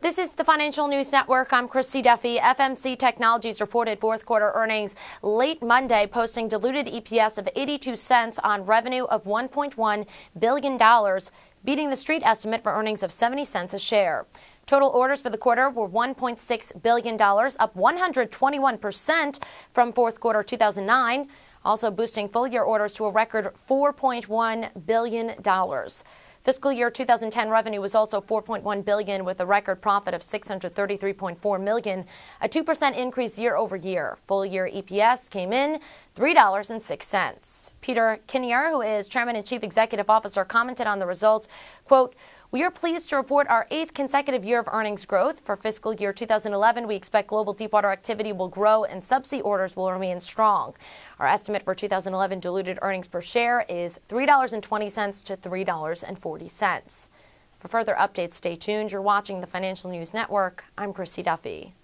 This is the Financial News Network. I'm Christy Duffy. FMC Technologies reported fourth quarter earnings late Monday, posting diluted EPS of 82 cents on revenue of $1.1 billion, beating the street estimate for earnings of 70 cents a share. Total orders for the quarter were $1.6 billion, up 121% from fourth quarter 2009, also boosting full year orders to a record $4.1 billion. Fiscal year 2010 revenue was also 4.1 billion with a record profit of 633.4 million, a 2% increase year over year. Full year EPS came in $3.06. Peter Kinnear, who is chairman and chief executive officer, commented on the results, quote, we are pleased to report our eighth consecutive year of earnings growth. For fiscal year 2011, we expect global deepwater activity will grow and subsea orders will remain strong. Our estimate for 2011 diluted earnings per share is $3.20 to $3.40. For further updates, stay tuned. You're watching the Financial News Network. I'm Christy Duffy.